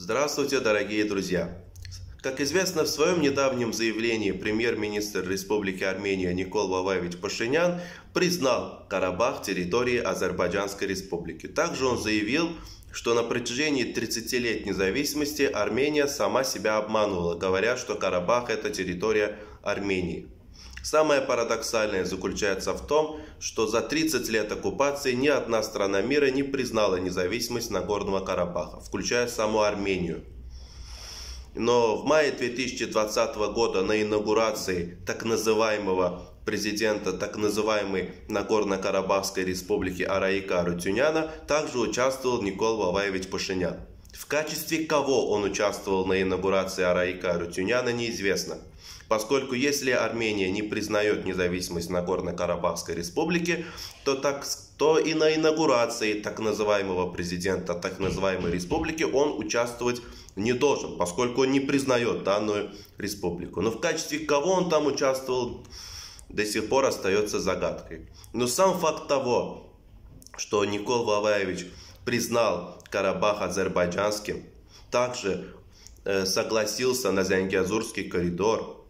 Здравствуйте, дорогие друзья! Как известно, в своем недавнем заявлении премьер-министр Республики Армения Никол Ваваевич Пашинян признал Карабах территорией Азербайджанской республики. Также он заявил, что на протяжении 30 лет независимости Армения сама себя обманывала, говоря, что Карабах это территория Армении. Самое парадоксальное заключается в том, что за 30 лет оккупации ни одна страна мира не признала независимость Нагорного Карабаха, включая саму Армению. Но в мае 2020 года на инаугурации так называемого президента так называемой Нагорно-Карабахской республики Араика Рутюняна также участвовал Никол Ваваевич Пашинян. В качестве кого он участвовал на инаугурации Араика Рутюняна неизвестно. Поскольку если Армения не признает независимость Нагорно-Карабахской республики, то, так, то и на инаугурации так называемого президента так называемой республики он участвовать не должен, поскольку он не признает данную республику. Но в качестве кого он там участвовал, до сих пор остается загадкой. Но сам факт того, что Никол Ваваевич признал Карабах азербайджанским, также э, согласился на Зангиазурский коридор,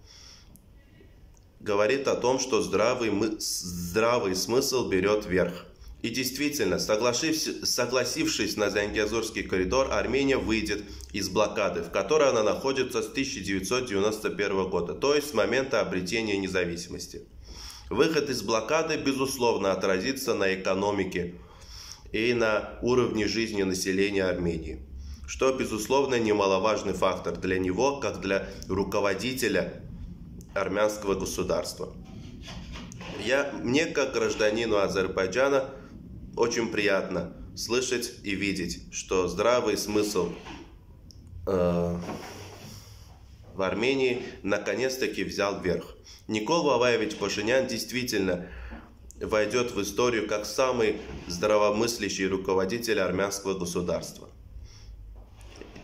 говорит о том, что здравый, здравый смысл берет верх. И действительно, согласившись, согласившись на Зангиазурский коридор, Армения выйдет из блокады, в которой она находится с 1991 года, то есть с момента обретения независимости. Выход из блокады, безусловно, отразится на экономике и на уровне жизни населения Армении, что, безусловно, немаловажный фактор для него, как для руководителя армянского государства. Я, мне, как гражданину Азербайджана, очень приятно слышать и видеть, что здравый смысл э, в Армении наконец-таки взял верх. Никол Ваваевич Пашинян действительно войдет в историю как самый здравомыслящий руководитель армянского государства.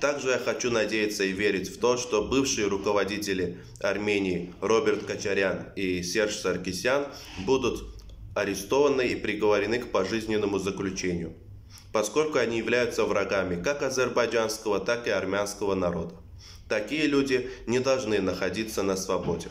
Также я хочу надеяться и верить в то, что бывшие руководители Армении Роберт Качарян и Серж Саркисян будут арестованы и приговорены к пожизненному заключению, поскольку они являются врагами как азербайджанского, так и армянского народа. Такие люди не должны находиться на свободе.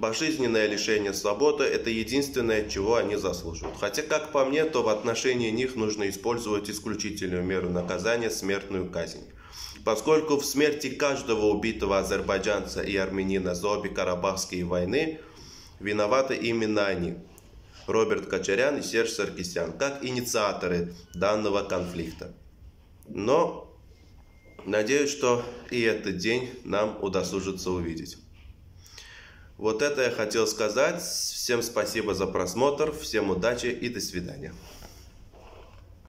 Пожизненное лишение свободы – это единственное, чего они заслуживают. Хотя, как по мне, то в отношении них нужно использовать исключительную меру наказания – смертную казнь. Поскольку в смерти каждого убитого азербайджанца и армянина за обе Карабахские войны виноваты именно они – Роберт Качарян и Серж Саркисян, как инициаторы данного конфликта. Но надеюсь, что и этот день нам удосужится увидеть. Вот это я хотел сказать. Всем спасибо за просмотр, всем удачи и до свидания.